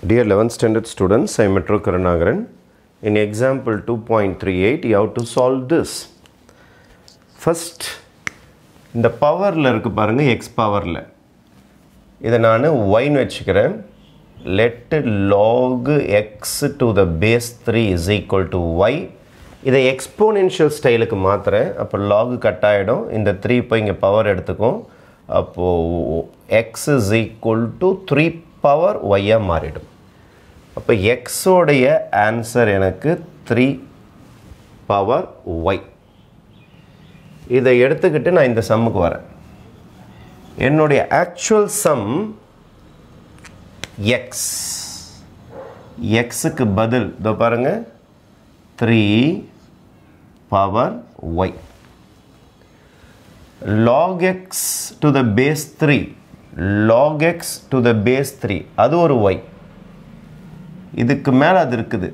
Dear 11th standard students, I am Metro Karunagaran. In example 2.38, you have to solve this. First, இந்த பவரில் இருக்குது பாருங்கள் X பவரில் இதை நான் ஒய்னு வச்சுக்கிறேன். Let log x to the base three is equal to y இதை எக்ஸ்போனென்ஷியல் ஸ்டைலுக்கு மாற்றுறேன் அப்போ லாகு கட் ஆகிடும் இந்த த்ரீ இப்போ இங்கே பவர் எடுத்துக்கும். அப்போது X is equal to three power ஒய்யாக மாறிடும். அப்போ எக்ஸோடைய ஆன்சர் எனக்கு த்ரீ பவர் ஒய் இதை எடுத்துக்கிட்டு நான் இந்த சம்முக்கு வரேன். என்னுடைய ஆக்சுவல் சம் எக்ஸ் எக்ஸுக்கு பதில் இதோ பாருங்கள் three power y log x to the base 3 log x to the base 3 அது ஒரு y. இதுக்கு மேலே அது இருக்குது.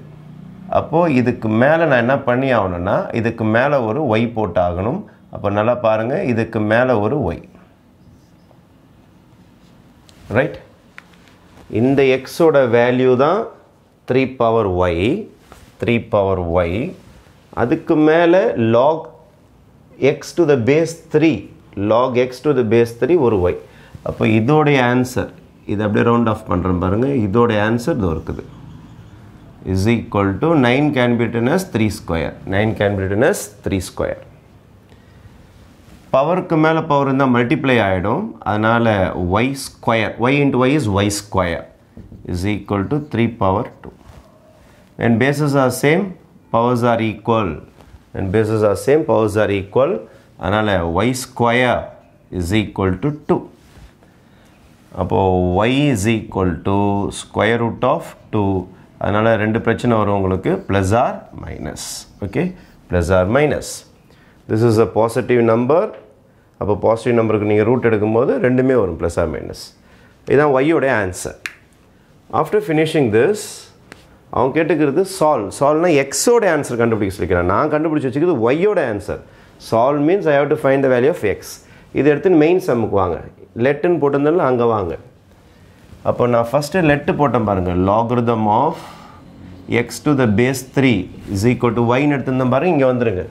அப்போது இதுக்கு மேலே நான் என்ன பண்ணி ஆகணும்னா இதுக்கு மேலே ஒரு y போட்டு ஆகணும் அப்போ நல்லா பாருங்கள் இதுக்கு மேலே ஒரு y. ரைட் இந்த எக்ஸோட வேல்யூ தான் three power y three power y அதுக்கு மேலே log x to the base three log x to the base three ஒரு ஒய் அப்போ இதோடைய ஆன்சர் இது அப்படியே ரவுண்ட் ஆஃப் பண்ணுறேன் பாருங்கள் இதோடைய ஆன்சர் இது இருக்குது. Is equal to nine can be written as three square nine can be written as three square பவருக்கு மேலே பவர் இருந்தால் மல்டிப்ளை ஆகிடும் அதனால் y square y into y is y square is equal to three power two and bases are same powers are equal and bases are same powers are equal அதனால் y square is equal to two அப்போது y is equal to square root of 2 அதனால் ரெண்டு பிரச்சனை வரும் உங்களுக்கு. Plus or minus okay plus or minus this is a positive number அப்போ positive நம்பருக்கு நீங்கள் ரூட் எடுக்கும்போது ரெண்டுமே வரும். ப்ளஸ் ஆர் மைனஸ் இதுதான் ஒய்யோடைய ஆன்சர் ஆஃப்டர் ஃபினிஷிங் திஸ் அவன் கேட்டுக்கிறது சால்வ் சால்வ்னா எக்ஸோட ஆன்சர் கண்டுபிடிக்க சொல்லிக்கிறேன். நான் கண்டுபிடிச்சி வச்சுக்கிறது ஒய்யோட answer solve means I have to find the value of x இது எடுத்து மெயின் சம்முக்கு வாங்க. லெட்டுன்னு போட்டிருந்தாலும் அங்கே வாங்க. அப்போ நான் ஃபஸ்ட்டு லெட்டு போட்டேன் பாருங்கள் logarithm of x to the base three is equal to ஒய்னு எடுத்திருந்தேன் பாருங்க. இங்கே வந்துடுங்க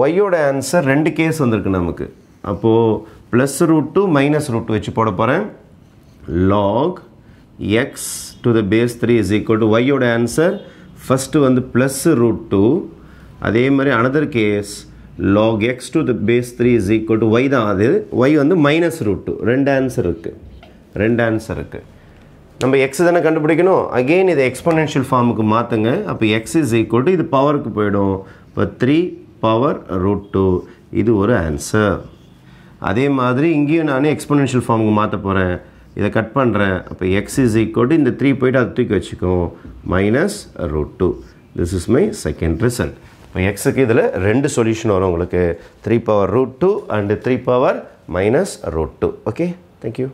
ஒய்யோட ஆன்சர் ரெண்டு கேஸ் வந்திருக்கு நமக்கு. அப்போது plus root two minus root two வச்சு போட போகிறேன் log x to the base three is equal to ஒய்யோட ஆன்சர் ஃபஸ்ட்டு வந்து ப்ளஸ் ரூட் டூ அதே மாதிரி another case log x to the base three is equal to y தான். அது y வந்து மைனஸ் ரூட் டூ ரெண்டு ஆன்சர் இருக்குது ரெண்டு ஆன்சர் இருக்குது நம்ம எக்ஸ் தானே கண்டுபிடிக்கணும்? அகெயின் இதை எக்ஸ்பொனென்ஷியல் ஃபார்முக்கு மாற்றுங்க அப்போ எக்ஸ் இஸ் ஈக்குவல் டு இது பவருக்கு போயிடும். இப்போ த்ரீ பவர் ரூட் டூ இது ஒரு ஆன்சர் அதே மாதிரி இங்கேயும் நான் எக்ஸ்பொனென்ஷியல் ஃபார்முக்கு மாற்ற போகிறேன் இதை கட் பண்ணுறேன் அப்போ எக்ஸ் இஸ் ஈக்குவல் இந்த த்ரீ போய்ட்டு அதை தூக்கி வச்சுக்கோம் minus root two this is my second result இப்போ எக்ஸுக்கு இதில் ரெண்டு சொல்யூஷன் வரும் உங்களுக்கு. Three power root two and three power minus root two okay thank you